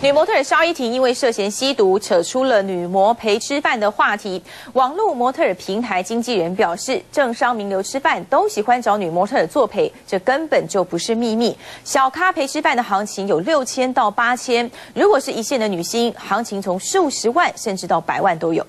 女模特肖依婷因为涉嫌吸毒，扯出了女模陪吃饭的话题。网络模特儿平台经纪人表示，政商名流吃饭都喜欢找女模特儿作陪，这根本就不是秘密。小咖陪吃饭的行情有六千到八千，如果是一线的女星，行情从数十万甚至到百万都有。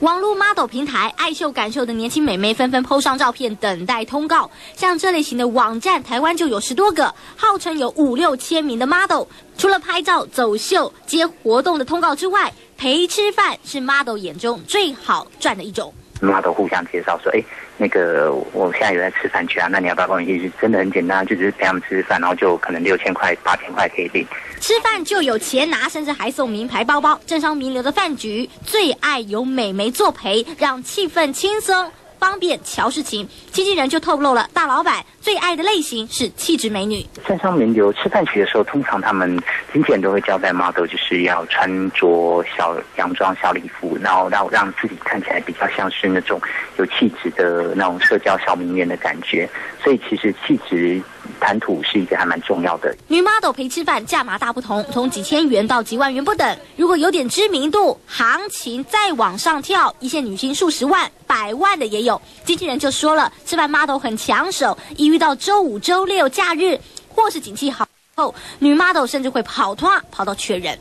网络 model 平台爱秀感秀的年轻美眉纷纷 PO 上照片，等待通告。像这类型的网站，台湾就有十多个，号称有五六千名的 model。除了拍照、走秀、接活动的通告之外，陪吃饭是 model 眼中最好赚的一种。妈妈都互相介绍说，哎。那个我现在有在吃饭去啊，那你要不要帮我一起去？真的很简单，就只是陪他们吃饭，然后就可能六千块、八千块可以领。吃饭就有钱拿，甚至还送名牌包包。政商名流的饭局最爱有美眉作陪，让气氛轻松。方便瞧事情，经纪人就透露了，大老板最爱的类型是气质美女。在上面流吃饭时的时候，通常他们经纪人都会交代 model，就是要穿着小洋装、小礼服，然后让让自己看起来比较像是那种有气质的那种社交小名媛的感觉。所以其实气质。谈吐是一个还蛮重要的。女 model 陪吃饭价码大不同，从几千元到几万元不等。如果有点知名度，行情再往上跳，一线女星数十万、百万的也有。经纪人就说了，吃饭 model 很抢手，一遇到周五、周六假日或是景气好后，女 model 甚至会跑脱跑到缺人。